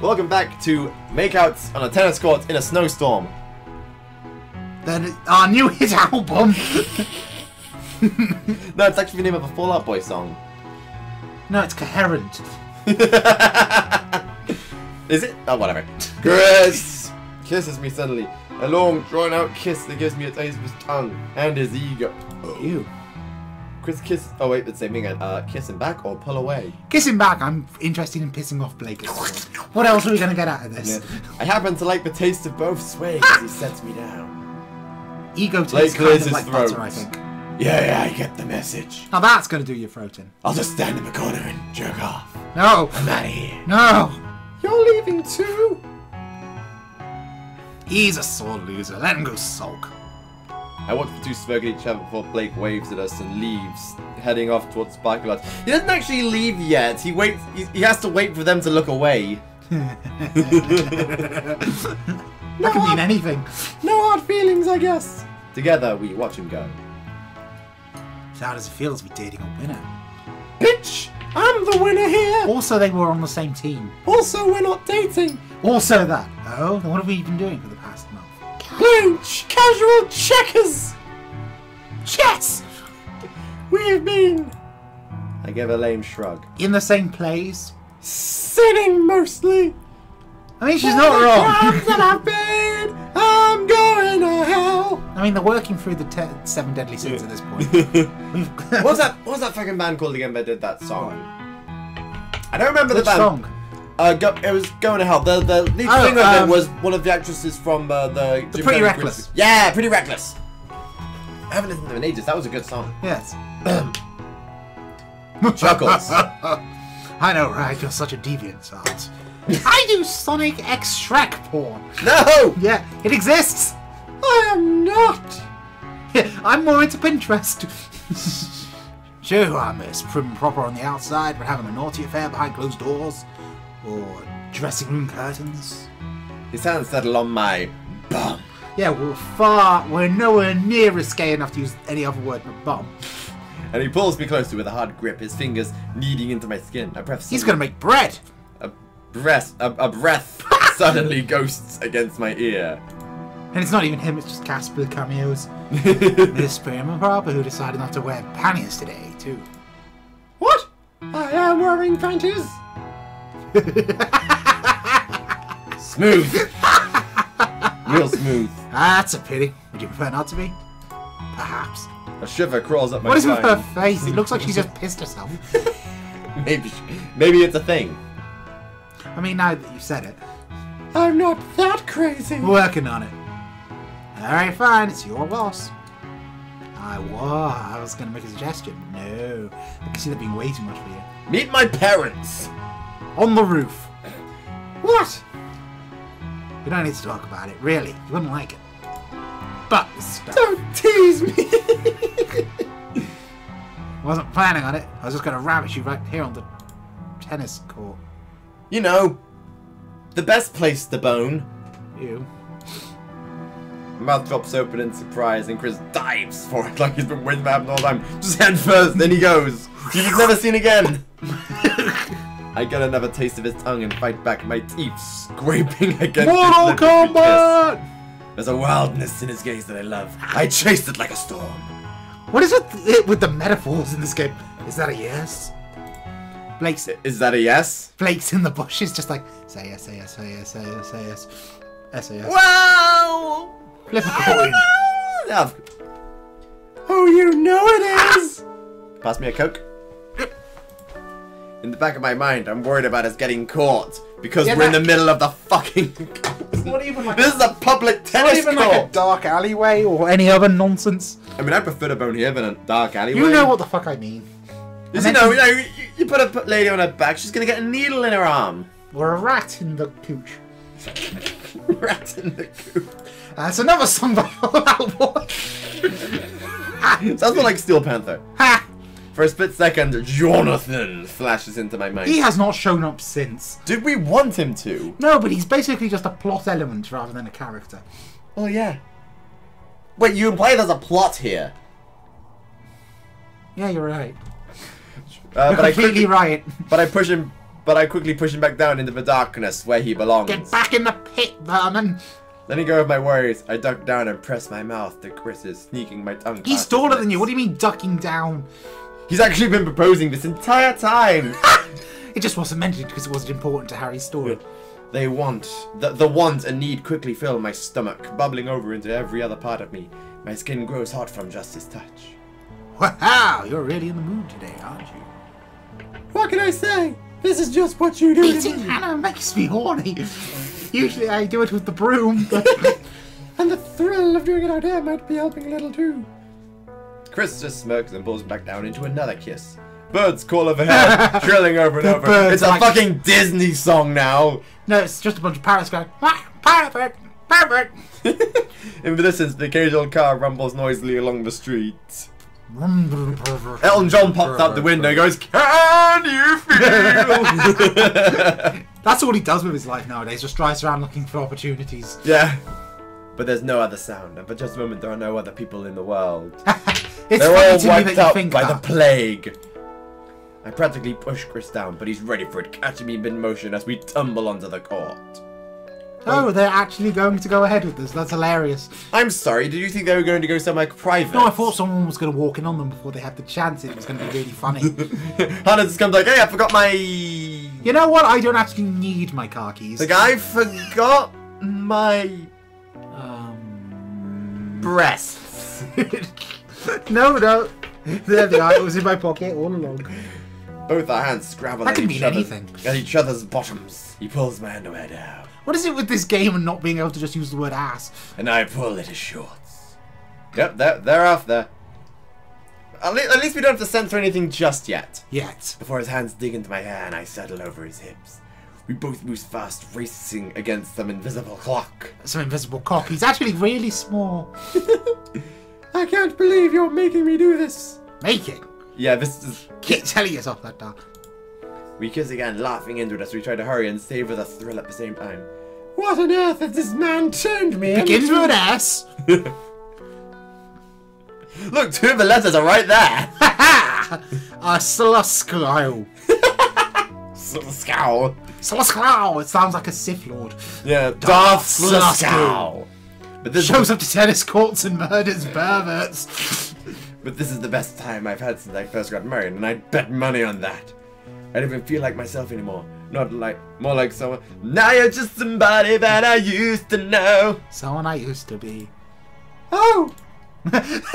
Welcome back to Makeouts on a tennis court in a snowstorm. Then our new hit album. No, it's actually the name of a Fall Out Boy song. no, it's coherent. Is it? Oh, whatever. Chris kisses me suddenly. A long, drawn-out kiss that gives me a taste of his tongue and his ego. Oh. Ew. Chris kiss. Oh wait, the same thing. Uh, kiss him back or pull away. Kissing back, I'm interested in pissing off Blake. What else are we gonna get out of this? I happen to like the taste of both sways as he sets me down. Ego tastes kind of like throat. butter, I think. Yeah, yeah, I get the message. Now that's gonna do your throat in. I'll just stand in the corner and jerk off. No, I'm out of here. no. You're leaving too? He's a sore loser. Let him go sulk. I watch the two smirk at each other before Blake waves at us and leaves, heading off towards the parking lot. He doesn't actually leave yet. He waits. He, he has to wait for them to look away. That could mean anything. No hard feelings, I guess. Together, we watch him go. So how does it feel to be dating a winner? Bitch, I'm the winner here. Also, they were on the same team. Also, we're not dating. Also that. Oh, then what have we been doing for the past month? Playing ch- casual checkers. Chess! We've been. I give a lame shrug. In the same place. Sinning mostly. I mean, she's not wrong. that I've been, I'm going to hell. I mean, they're working through the te- seven deadly sins at this point. what's that? What's that fucking band called again that did that song? I don't remember Which the band. song? Uh, go, it was going to hell. The the lead Oh, singer of um, it was one of the actresses from uh, the. The Pretty Reckless. Christmas- Yeah, Pretty Reckless. I haven't listened to it in ages. That was a good song. Yes. Chuckles. I know, right? You're such a deviant, Sarge. I do Sonic X Shrek porn. no, Yeah, it exists. I am not. Yeah, I'm more into Pinterest. sure, I'm as prim and proper on the outside, but having a naughty affair behind closed doors, or dressing room curtains. His hands settle on my bum. Yeah, we're far, we're nowhere near risque enough to use any other word but bum. And he pulls me closer with a hard grip, his fingers kneading into my skin. I breath. He's gonna make bread. a breath. A, a breath suddenly ghosts against my ear. And it's not even him, it's just Casper the cameos. Miss and Proper who decided not to wear panties today, too. What? I am wearing panties. Smooth. Real smooth. That's a pity. Would you prefer not to be? Perhaps. A shiver crawls up my What is with her face? It looks like she just pissed herself. Maybe, maybe it's a thing. I mean, now that you've said it, I'm not that crazy. working on it. Alright, fine, it's your loss. I was. I was going to make a suggestion. No. I can see that being way too much for you. Meet my parents. On the roof. What? We don't need to talk about it, really. You wouldn't like it. But the stuff. Don't tease me. wasn't planning on it. I was just going to ravish you right here on the tennis court. you know, the best place to bone. You. Mouth drops open in surprise, and Chris dives for it like he's been waiting for happen all the time. Just head first, then he goes. Was never seen again. I get another taste of his tongue and fight back, my teeth scraping against his Mortal we. Kombat! There's a wildness in his gaze that I love. I chased it like a storm. What is it, it with the metaphors in this game? Is that a yes? Blake's Is that a yes? Blake's in the bush bushes, just like say yes, say yes, say yes, say yes, say yes, yes, say yes. Wow! Flip a ah! coin. Yeah. Oh, you know it is! Pass me a Coke. In the back of my mind, I'm worried about us getting caught because Yeah, we're in the middle of the fucking. not even like this is a public Not tennis even court. like a dark alleyway or any other nonsense. I mean, I prefer to bone here than a dark alleyway. You know what the fuck I mean. You know, meant you, know, you, you put a lady on her back, she's gonna get a needle in her arm. We're a rat in the cooch. Rat in the coop. That's another song by Out Boy. Sounds more like Steel Panther. Ha! For a split second, Jonathan flashes into my mind. He has not shown up since. Did we want him to? No, but he's basically just a plot element rather than a character. Oh yeah. Wait, you imply there's a plot here? Yeah, you're right. Uh, You're but I quickly, right. but I push him, but I quickly push him back down into the darkness where he belongs. Get back in the pit, vermin. Letting go of my worries, I duck down and press my mouth to Chris's, sneaking my tongue. He's taller than you. What do you mean ducking down? He's actually been proposing this entire time. Ah! It just wasn't mentioned because it wasn't important to Harry's story. they want, the, the want and need quickly fill my stomach, bubbling over into every other part of me. My skin grows hot from just his touch. Wow, you're really in the mood today, aren't you? What can I say? This is just what you do. Beating Hannah makes me horny. Usually I do it with the broom, but and the thrill of doing it out here might be helping a little too. Chris just smirks and pulls him back down into another kiss. Birds call overhead, trilling over and over. It's a like- fucking Disney song now. no, it's just a bunch of parrots going, "Ah, parrot, parrot. In the distance, the occasional car rumbles noisily along the street. Elton Elton John pops out the window and goes, Can you feel? That's all he does with his life nowadays. Just drives around looking for opportunities. yeah. But there's no other sound, and for just a moment there are no other people in the world. It's They're all wiped out by that. the plague. I practically push Chris down, but he's ready for it, catching me mid-motion as we tumble onto the court. Oh, they're actually going to go ahead with this. That's hilarious. I'm sorry, did you think they were going to go somewhere private? No, I thought someone was going to walk in on them before they had the chance. It was going to be really funny. Hannah just comes like, hey, I forgot my... you know what? I don't actually need my car keys. Like, I forgot my Um... breasts. no, no. There they are. It was in my pocket all along. Both our hands scrabble That at could each mean other. anything. At each other's bottoms. He pulls my underwear down. What is it with this game and not being able to just use the word ass? And I pull at his shorts. Yep, they're, they're off there. At, le- at least we don't have to censor anything just yet. Yet. Before his hands dig into my hair and I settle over his hips. We both move fast, racing against some invisible clock. Some invisible cock. He's actually really small. I can't believe you're making me do this. Making. Yeah, this is. Keep telling yourself that, Doc. We kiss again, laughing into it as we try to hurry and savor the thrill at the same time. What on earth has this man turned me Begins into? with an S. Look, two of the letters are right there. A Slusklow. Scowl. Slusklow. It sounds like a Sith Lord. Yeah, Darth Darth Sluskow. But this, Shows up to tennis courts and murders perverts. but this is the best time I've had since I first got married, and I'd bet money on that. I don't even feel like myself anymore. Not like, more like someone. Now you're just somebody that I used to know. Someone I used to be. Oh! like she's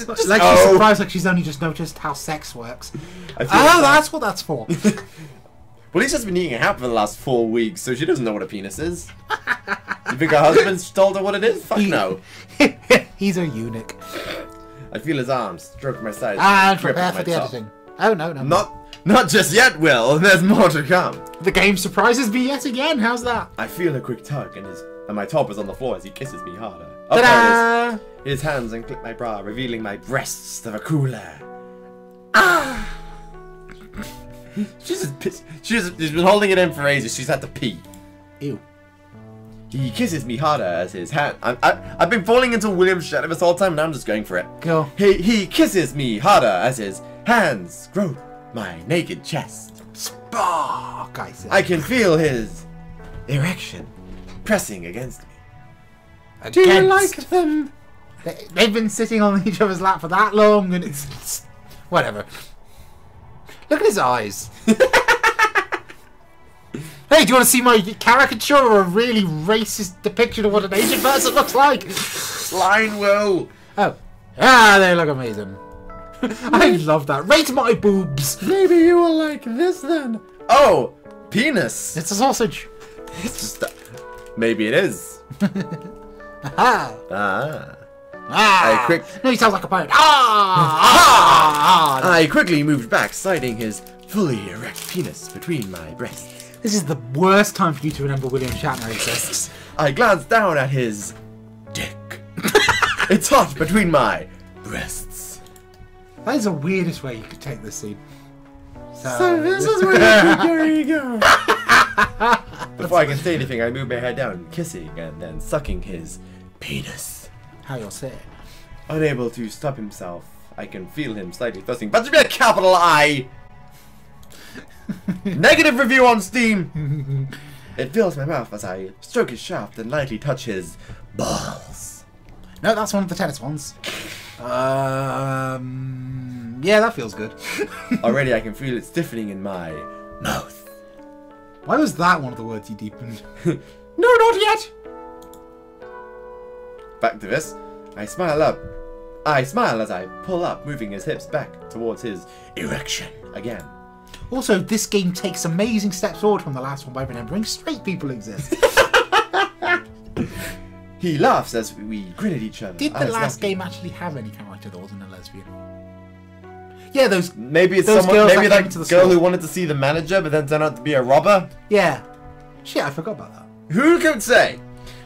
oh. surprised, like she's only just noticed how sex works. Oh, like- that's what that's for. Well, he's just been eating out for the last four weeks, so she doesn't know what a penis is. You think her husband's told her what it is? Fuck no. He's a eunuch. I feel his arms stroke my side. And grip prepare at for the top. editing. Oh no, no. Not, not just yet, Will. There's more to come. The game surprises me yet again. How's that? I feel a quick tug, and his and my top is on the floor as he kisses me harder. Up there. Ta-da! His hands unclip my bra, revealing my breasts to the cooler. Ah! she's just pissed. She's, she's been holding it in for ages. She's had to pee. Ew. He kisses me harder as his hand. I, I, I've been falling into William's shadow this whole time, now I'm just going for it. Go. He, he kisses me harder as his hands grope my naked chest. Spark, I said. I can feel his erection pressing against me. Do you like them? They, they've been sitting on each other's lap for that long, and it's, it's whatever. Look at his eyes. hey, do you want to see my caricature or a really racist depiction of what an Asian person looks like? Line will. Oh, ah, they look amazing. I love that. Rate my boobs. Maybe you will like this then. Oh, penis. It's a sausage. It's just. a- Maybe it is. Ah, Ah. ah. I quick- No, he sounds like a pirate. Ah, ah, ah. I quickly moved back, sliding his fully erect penis between my breasts. This is the worst time for you to remember William Shatner exists. I glanced down at his dick. it's hot between my breasts. That is the weirdest way you could take this scene. So, So this is where you go. Before I can say anything, I move my head down, kissing and then sucking his penis. how you'll say it. Unable to stop himself, I can feel him slightly thrusting. But to be a capital I! Negative review on Steam! it fills my mouth as I stroke his shaft and lightly touch his balls. No, that's one of the tennis ones. Um, yeah, that feels good. Already I can feel it stiffening in my mouth. Why was that one of the words you deepened? No, not yet! Back to this. I smile up. I smile as I pull up, moving his hips back towards his erection again. Also, this game takes amazing steps forward from the last one by remembering straight people exist. He laughs as we grin at each other. Did the last game actually have any character that wasn't a lesbian? Yeah, those. Maybe it's Those someone. Maybe that that girl who wanted to see the manager, but then turned out to be a robber. Yeah. Shit, I forgot about that. Who could say?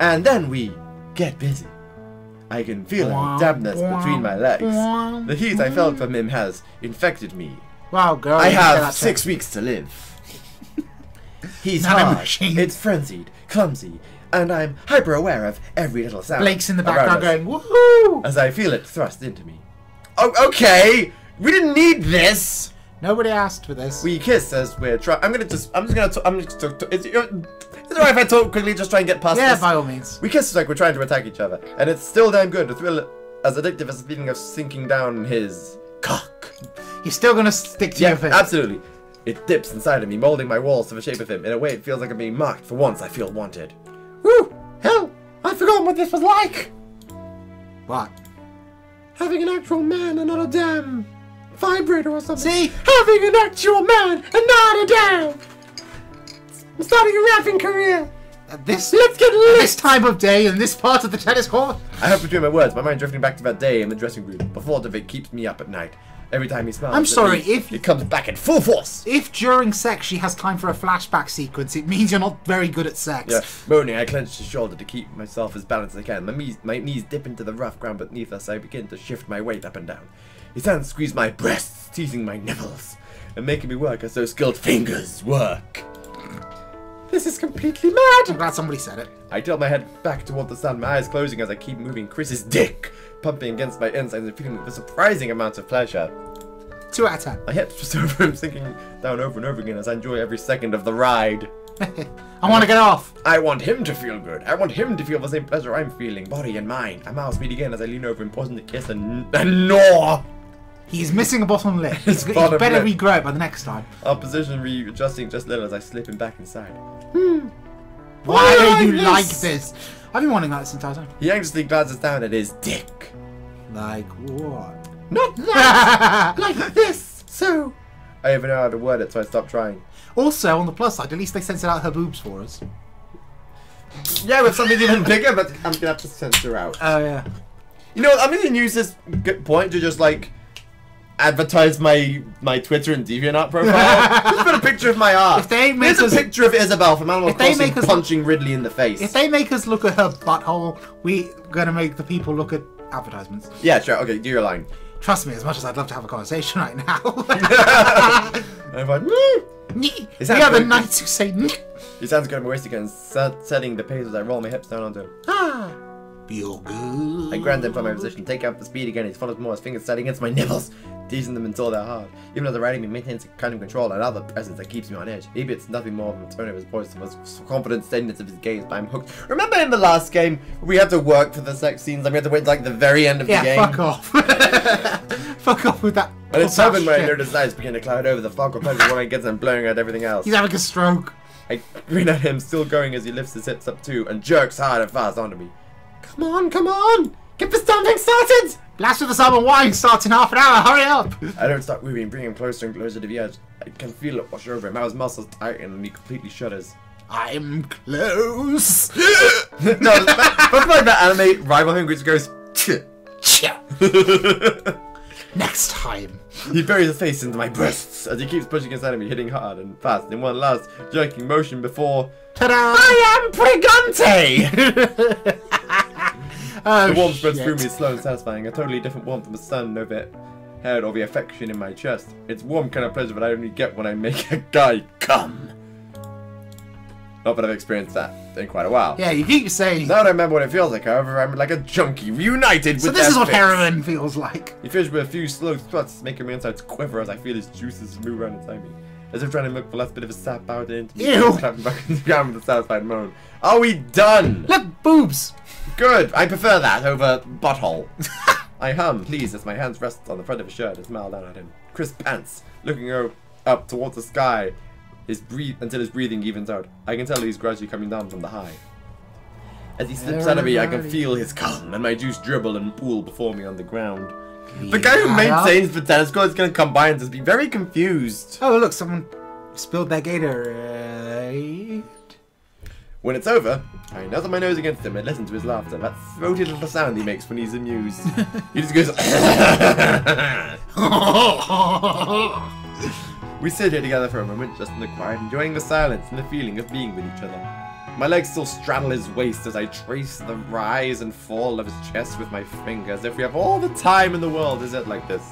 And then we get busy. I can feel a dampness between my legs. The heat I felt from him has infected me. Wow, girl. I you didn't say have six weeks to live. He's Not a hard. machine. It's frenzied, clumsy, and I'm hyper aware of every little sound. Blake's in the background going, woohoo! as I feel it thrust into me. Oh, okay. We didn't need this. Nobody asked for this. We kiss as we're trying. I'm gonna just. I'm just gonna. T- I'm just. T- t- is, it, is it alright if I talk quickly? Just try and get past yeah, this. by all means. We kiss like we're trying to attack each other, and it's still damn good. The thrill as addictive as the feeling of sinking down his cock. You're still gonna stick to Yeah, your face. absolutely. It dips inside of me, molding my walls to the shape of him. In a way, it feels like I'm being mocked. For once, I feel wanted. Woo! Hell! I've forgotten what this was like! What? Having an actual man and not a damn vibrator or something. See? Having an actual man and not a damn! I'm starting a rapping career! At this, Let's get at lit! this time of day in this part of the tennis court? I have between my words, my mind drifting back to that day in the dressing room. The thought of it keeps me up at night. Every time he smiles, I'm sorry, me, if- it comes back in full force. If during sex she has time for a flashback sequence, it means you're not very good at sex. Yeah, moaning, I clench his shoulder to keep myself as balanced as I can. My knees, my knees dip into the rough ground beneath us. I begin to shift my weight up and down. His hands squeeze my breasts, teasing my nipples, and making me work as those skilled fingers work. This is completely mad! I'm glad somebody said it. I tilt my head back toward the sun, my eyes closing as I keep moving Chris's dick, pumping against my insides and feeling a surprising amount of pleasure. Two out of ten. My hips just over him, sinking down over and over again as I enjoy every second of the ride. I want to get off. I want him to feel good. I want him to feel the same pleasure I'm feeling, body and mind. Our mouths meet again as I lean over and pause in to kiss and, and gnaw. He's missing a bottom lip. He's, he bottom better lip. regrow it by the next time. Our position readjusting just a little as I slip him back inside. Hmm. Why do you like like this? this? I've been wanting that this entire time. He anxiously glances down at his dick. Like what? Not that! like this! So. I even know how to word it, so I stopped trying. also, on the plus side, at least they censored out her boobs for us. Yeah, with something even bigger, but I'm gonna have to censor out. Oh yeah. You know, I'm gonna use this good point to just like advertise my my Twitter and DeviantArt profile. just put a picture of my ass. If they make Here's us- a picture of Isabelle from Animal If they Crossing make us- punching Ridley in the face. If they make us look at her butthole, we're gonna make the people look at advertisements. Yeah, sure. Okay, do your line. Trust me, as much as I'd love to have a conversation right now. I'm like, "Woo!" we that are the knights who say "Nyeh." His hands go to my waist again, set, setting the pace as I roll my hips down onto him. ah, feel good. I grab him from my position, take out the speed again. He follows more, his fingers setting against my nipples, teasing them until they're hard. Even though the riding me maintains a kind of control and other presence that keeps me on edge. Maybe it's nothing more than the tone of his voice and the confident steadiness of his gaze, but I'm hooked. Remember in the last game, we had to work for the sex scenes, and we had to wait till, like the very end of Yeah, the game? Yeah, fuck off. fuck off with that. And it's that happened when I shit. noticed begin to cloud over the fog of pleasure when I get them blowing out everything else. He's having a stroke. I grin at him, still going as he lifts his hips up too, and jerks hard and fast onto me. Come on, come on! Get this damn thing started! Blast with the salmon wine starts in half an hour. Hurry up. I don't stop moving, bringing him closer and closer to the edge. I can feel it wash over him. How his muscles tighten and he completely shudders. I'm close. no, that, that's like that anime rival him which goes. Next time. he buries his face into my breasts as he keeps pushing of me, hitting hard and fast in one last jerking motion before. Ta-da! I am Brigante! Oh, The warmth spreads through me, it's slow and satisfying. A totally different warmth from the sun over it. Head or the affection in my chest. It's warm kind of pleasure that I only get when I make a guy come. Not that I've experienced that in quite a while. Yeah, you keep saying. Now I remember what it feels like, however, I'm like a junkie, reunited so with this is what heroin feels like. He finished with a few slow thrusts, making my insides quiver as I feel his juices move around inside me. As if trying to look for last bit of a sap into me. Ew. Clapping back on the ground with a satisfied moan. Are we done? Look, boobs. Good. I prefer that over butthole. I hum, pleased, as my hands rest on the front of his shirt and smile down at him. Crisp pants, looking up towards the sky, his breathe until his breathing evens out. I can tell he's gradually coming down from the high. As he slips out of me, I can feel his cum and my juice dribble and pool before me on the ground. The guy who maintains the tennis court is going to come by and just be very confused. Oh, look, someone spilled their Gatorade. When it's over, I nuzzle my nose against him and listen to his laughter. That throaty little sound he makes when he's amused. he just goes. we sit here together for a moment, just in the quiet, enjoying the silence and the feeling of being with each other. My legs still straddle his waist as I trace the rise and fall of his chest with my fingers. If we have all the time in the world, is it like this?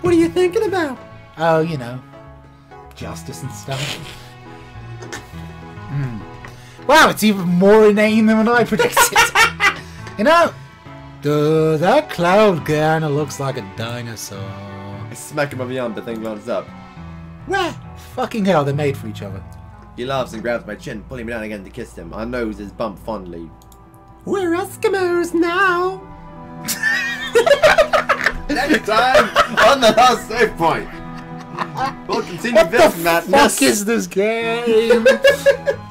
What are you thinking about? oh, you know, justice and stuff. Hmm. Wow, it's even more inane than what I predicted. you know, that cloud kinda looks like a dinosaur. I smack him on the arm, but then glances up. Where? Fucking hell, they're made for each other. He laughs and grabs my chin, pulling me down again to kiss him. Our noses bump fondly. We're Eskimos now! Next time on the last save point. We'll continue What this the fuck is this game?